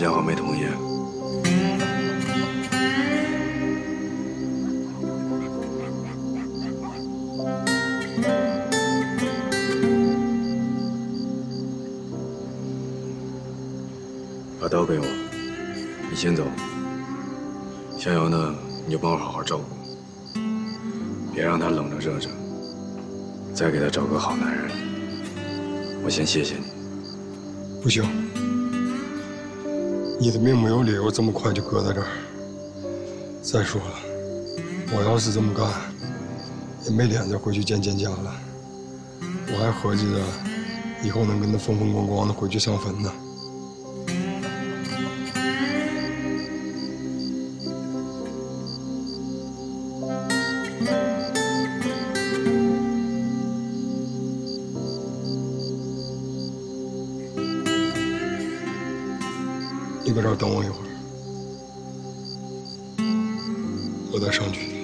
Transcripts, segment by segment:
家伙没同意？把刀给我，你先走。香瑶呢，你就帮我好好照顾，别让她冷着热着。再给她找个好男人。我先谢谢你。不行，你的命没有理由这么快就搁在这儿。再说了，我要是这么干，也没脸再回去见蒹葭了。我还合计着以后能跟他风风光光的回去上坟呢。你搁这儿等我一会儿，我再上去。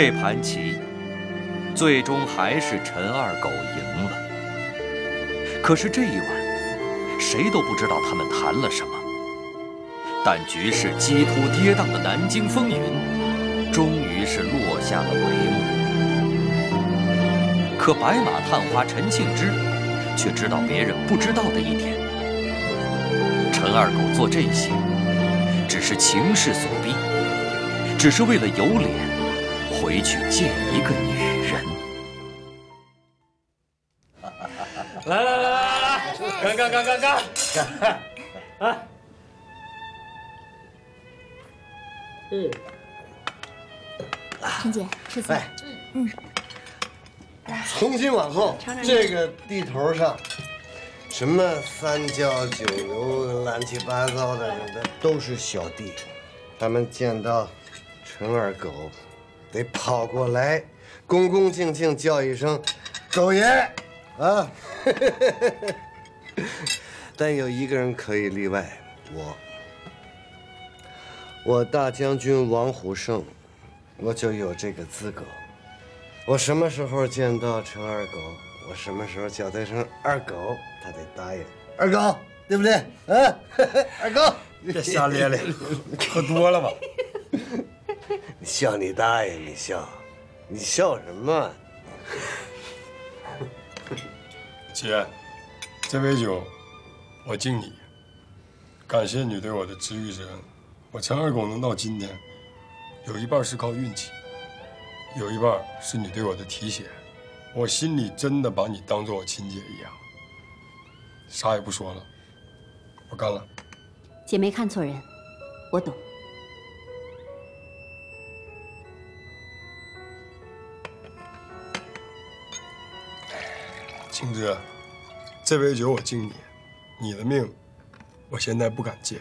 这盘棋，最终还是陈二狗赢了。可是这一晚，谁都不知道他们谈了什么。但局势激突跌宕的南京风云，终于是落下了帷幕。可白马探花陈庆之，却知道别人不知道的一点：陈二狗做这些，只是情势所逼，只是为了有脸。回去见一个女人。来来来来来，干干干干干！啊！嗯。陈姐，吃菜。嗯。从今往后，这个地头上，什么三教九流、乱七八糟的，都是小弟。他们见到陈二狗。得跑过来，恭恭敬敬叫一声“狗爷”，啊！但有一个人可以例外，我。我大将军王虎胜，我就有这个资格。我什么时候见到陈二狗，我什么时候叫他一声“二狗”，他得答应。二狗，对不对？啊，二狗，别瞎咧咧，喝多了吧？你笑你大爷！你笑，你笑什么？姐，这杯酒我敬你，感谢你对我的知遇之恩。我陈二狗能到今天，有一半是靠运气，有一半是你对我的提携。我心里真的把你当做我亲姐一样。啥也不说了，我干了。姐没看错人，我懂。青芝，这杯酒我敬你，你的命，我现在不敢借。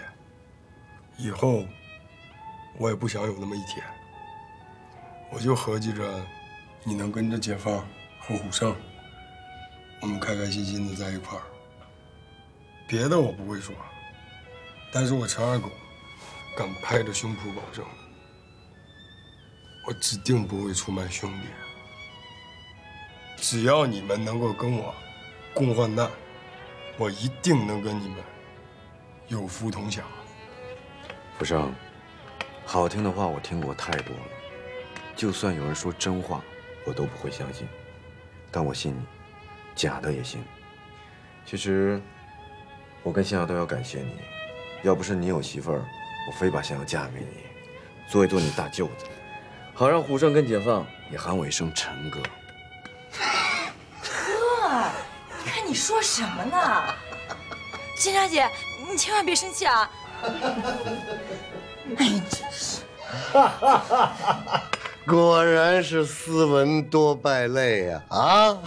以后，我也不想有那么一天。我就合计着，你能跟着解放和虎胜，我们开开心心的在一块儿。别的我不会说，但是我陈二狗敢拍着胸脯保证，我指定不会出卖兄弟。只要你们能够跟我共患难，我一定能跟你们有福同享。福生，好听的话我听过太多了，就算有人说真话，我都不会相信。但我信你，假的也行。其实，我跟香瑶都要感谢你，要不是你有媳妇儿，我非把香瑶嫁给你，做一做你大舅子，好让虎生跟解放也喊我一声陈。哥，你说什么呢？金莎姐，你千万别生气啊！哎呀，真是。果然是斯文多败类呀！啊！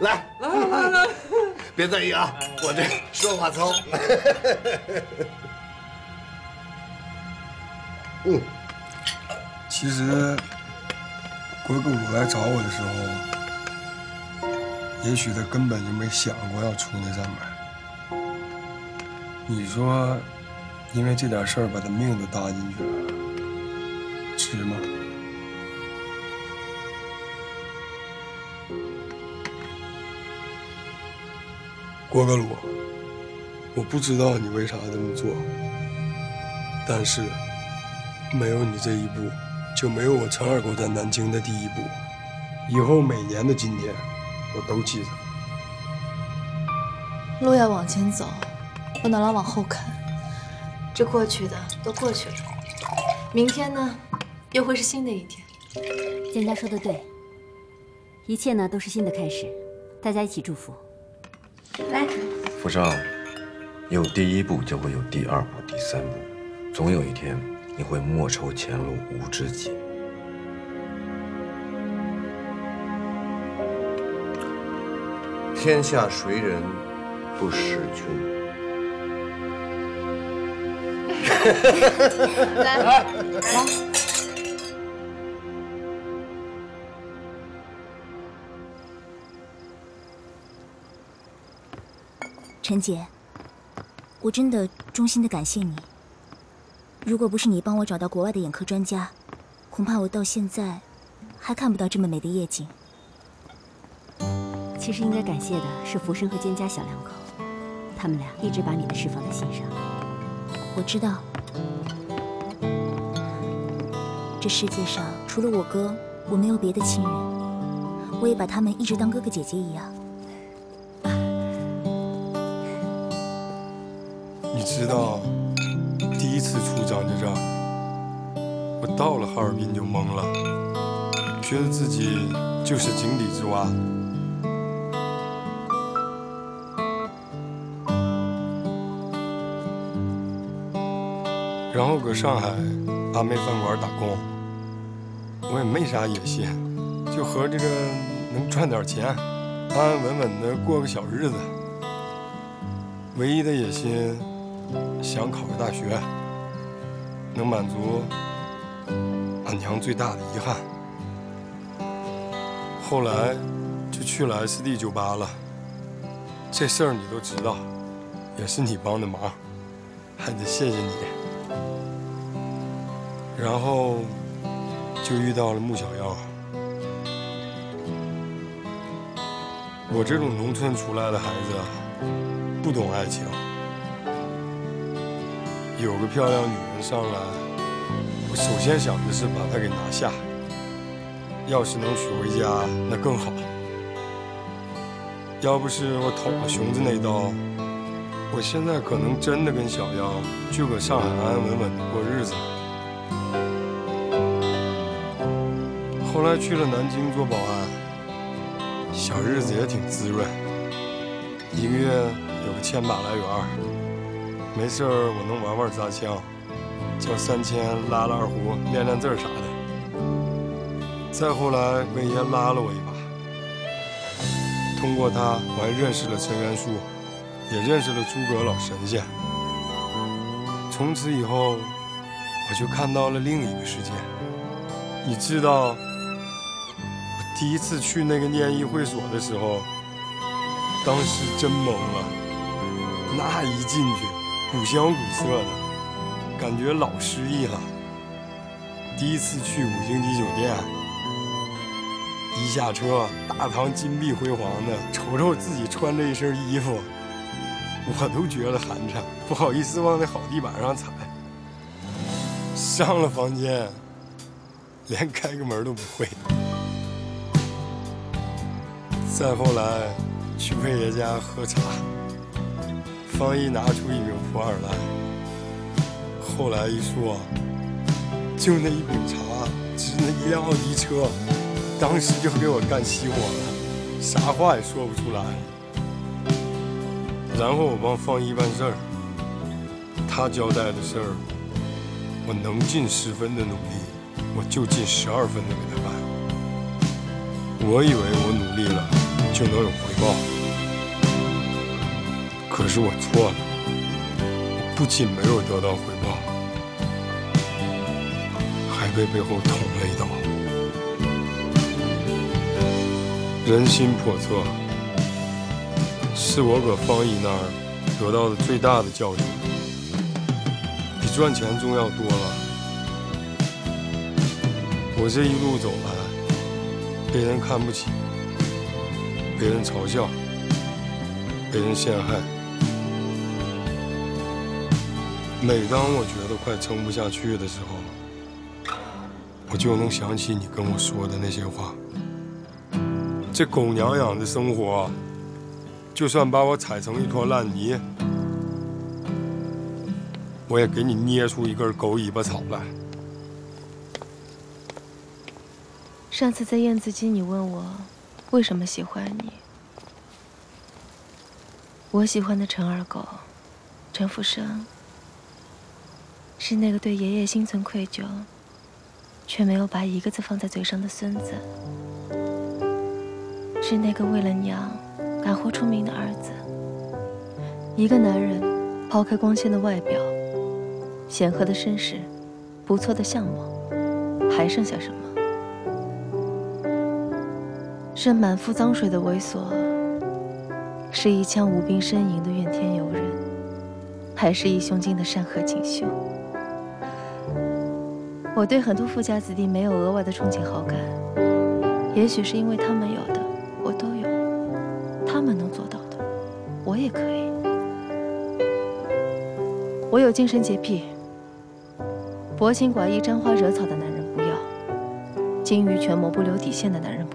来来来来，别在意啊，我这说话糙。嗯，其实郭哥我来找我的时候，也许他根本就没想过要出那扇门。你说，因为这点事儿把他命都搭进去了。值吗？郭格鲁，我不知道你为啥这么做，但是没有你这一步，就没有我陈二狗在南京的第一步。以后每年的今天，我都记得。路要往前走，不能老往后看。这过去的都过去了，明天呢？又会是新的一天。蒹葭说的对，一切呢都是新的开始，大家一起祝福。来，福少，有第一步就会有第二步、第三步，总有一天你会莫愁前路无知己。天下谁人不识君？来来。陈姐，我真的衷心的感谢你。如果不是你帮我找到国外的眼科专家，恐怕我到现在还看不到这么美的夜景。其实应该感谢的是福生和蒹葭小两口，他们俩一直把你的事放在心上。我知道，这世界上除了我哥，我没有别的亲人。我也把他们一直当哥哥姐姐一样。你知道，第一次出张家寨，我到了哈尔滨就懵了，觉得自己就是井底之蛙。然后搁上海阿妹饭馆打工，我也没啥野心，就合计着能赚点钱，安安稳稳的过个小日子。唯一的野心。想考个大学，能满足俺娘最大的遗憾。后来就去了 SD 酒吧了，这事儿你都知道，也是你帮的忙，还得谢谢你。然后就遇到了穆小妖。我这种农村出来的孩子，不懂爱情。有个漂亮女人上来，我首先想的是把她给拿下。要是能娶回家，那更好。要不是我捅了熊子那刀，我现在可能真的跟小妖就搁上海安安稳稳的过日子。后来去了南京做保安，小日子也挺滋润，一个月有个千把来元没事儿，我能玩玩砸枪，叫三千拉拉二胡，练练字儿啥的。再后来，魏爷拉了我一把，通过他，我还认识了陈元树，也认识了诸葛老神仙。从此以后，我就看到了另一个世界。你知道，第一次去那个念艺会所的时候，当时真懵了。那一进去，古香古色的，感觉老诗意了。第一次去五星级酒店，一下车，大堂金碧辉煌的，瞅瞅自己穿这一身衣服，我都觉得寒碜，不好意思往那好地板上踩。上了房间，连开个门都不会。再后来，去魏爷家喝茶，方一拿出一瓶普洱来。后来一说，就那一瓶茶，值那一辆奥迪车，当时就给我干熄火了，啥话也说不出来。然后我帮方一办事儿，他交代的事儿，我能尽十分的努力，我就尽十二分的给他办。我以为我努力了。就能有回报，可是我错了。我不仅没有得到回报，还被背后捅了一刀。人心叵测，是我搁方姨那儿得到的最大的教训，比赚钱重要多了。我这一路走来，被人看不起。被人嘲笑，被人陷害。每当我觉得快撑不下去的时候，我就能想起你跟我说的那些话。这狗娘养的生活，就算把我踩成一坨烂泥，我也给你捏出一根狗尾巴草来。上次在燕子矶，你问我。为什么喜欢你？我喜欢的陈二狗，陈福生，是那个对爷爷心存愧疚，却没有把一个字放在嘴上的孙子，是那个为了娘敢活出名的儿子。一个男人，抛开光鲜的外表、显赫的身世、不错的相貌，还剩下什么？是满腹脏水的猥琐，是一腔无病呻吟的怨天尤人，还是一胸襟的山河锦绣？我对很多富家子弟没有额外的憧憬好感，也许是因为他们有的我都有，他们能做到的，我也可以。我有精神洁癖，薄情寡义、沾花惹草的男人不要，精于权谋、不留底线的男人。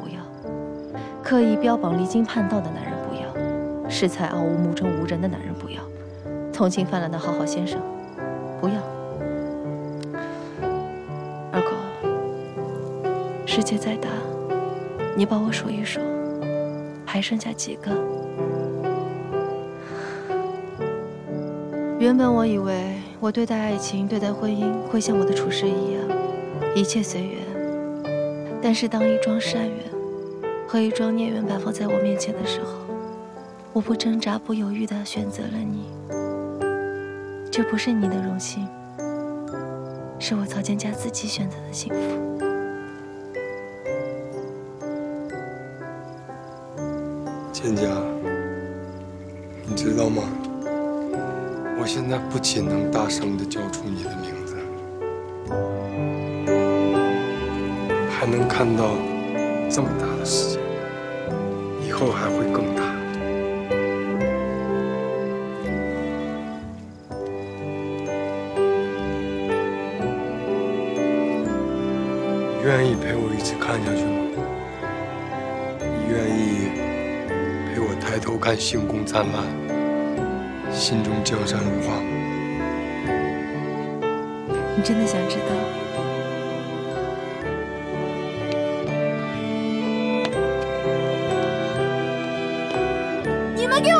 刻意标榜离经叛道的男人不要，恃才傲物、目中无人的男人不要，同情泛滥的好好先生不要。二狗，世界再大，你帮我数一数，还剩下几个？原本我以为我对待爱情、对待婚姻会像我的处事一样，一切随缘。但是当一桩善缘。和一桩孽缘摆放在我面前的时候，我不挣扎、不犹豫地选择了你。这不是你的荣幸，是我曹建家自己选择的幸福。建家，你知道吗？我现在不仅能大声地叫出你的名字，还能看到这么大的世界。以后还会更大。你愿意陪我一起看下去吗？你愿意陪我抬头看星空灿烂，心中江山如画吗？你真的想知道？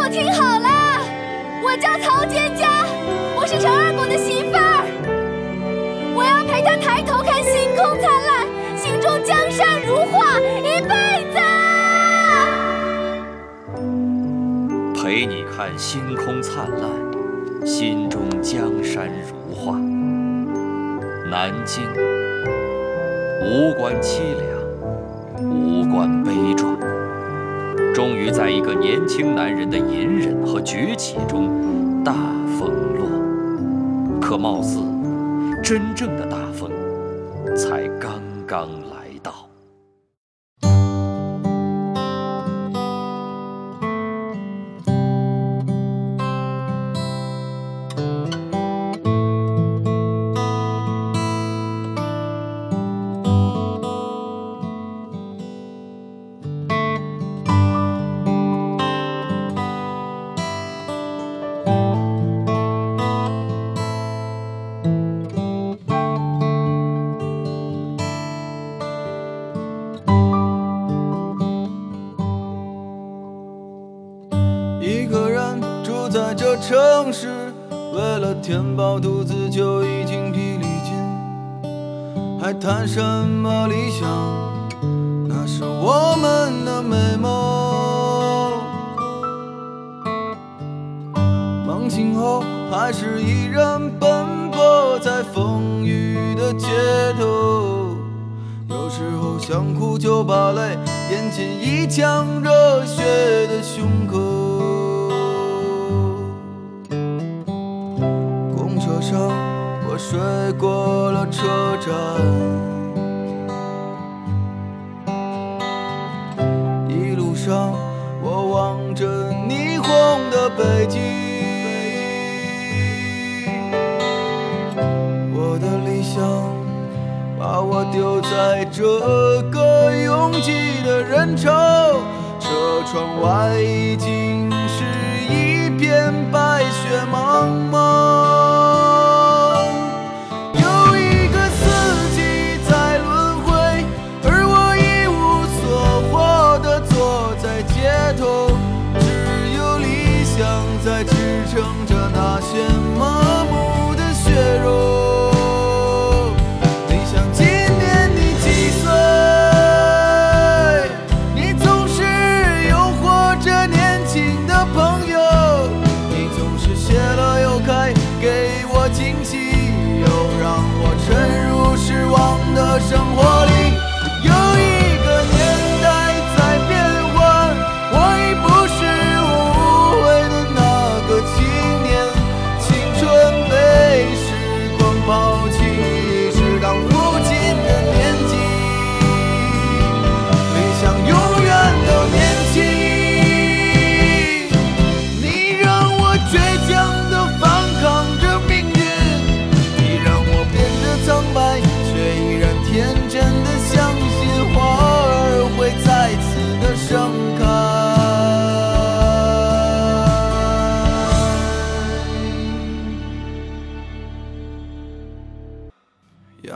我听好了，我叫曹蒹葭，我是陈二狗的媳妇儿。我要陪他抬头看星空灿烂，心中江山如画，一辈子。陪你看星空灿烂，心中江山如画。南京，无关凄凉，无关悲壮。终于在一个年轻男人的隐忍和崛起中大风落。可貌似，真正的大风才刚刚来谈什么理想？那是我们的美梦。梦醒后还是依然奔波在风雨的街头，有时候想哭就把泪咽进一腔热血的胸口。公车上，我睡过，一路上我望着霓虹的北京。我的理想把我丢在这个拥挤的人潮，车窗外已经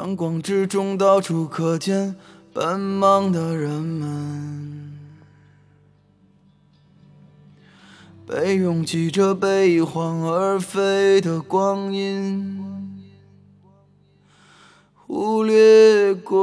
阳光之中到处可见奔忙的人们，被拥挤着被一晃而飞的光阴忽略过。